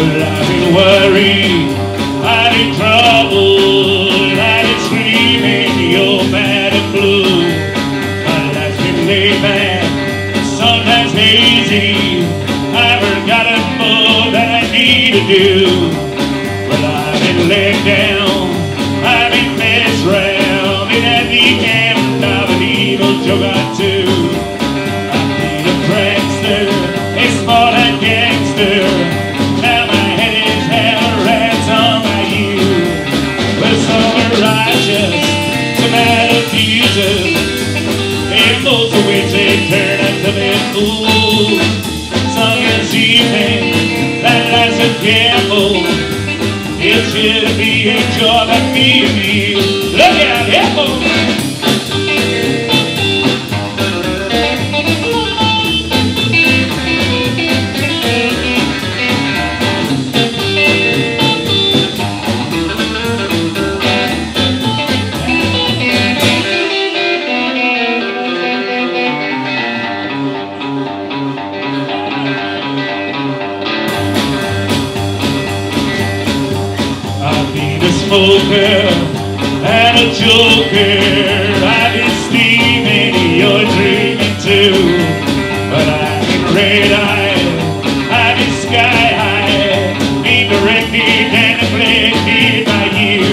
I've been worried, I've been troubled, I've been screaming, you're mad and blue. My life's been sometimes hazy. I've forgotten that I need to do. Well, I've been let down, I've been And of which they turn out to be fools. Some is evening, that life's a gamble. It should be enjoyed by me and you. Look out, a smoker and a joker. I've been steaming, you're dreaming too. But I've been red eyed, I've been sky high, been directed and neglected by you.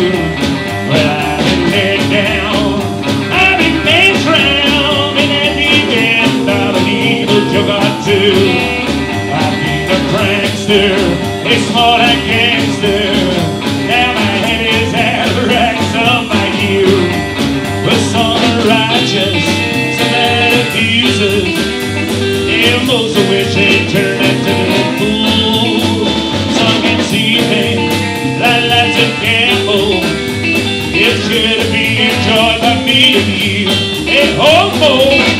But I've been let down, I've been made drowned, and at the end of an evil or two. I've been a prankster, a small gangster. Most of which they turn into fools. Some can see that life's a gamble. It should be enjoyed by me and you. A homo.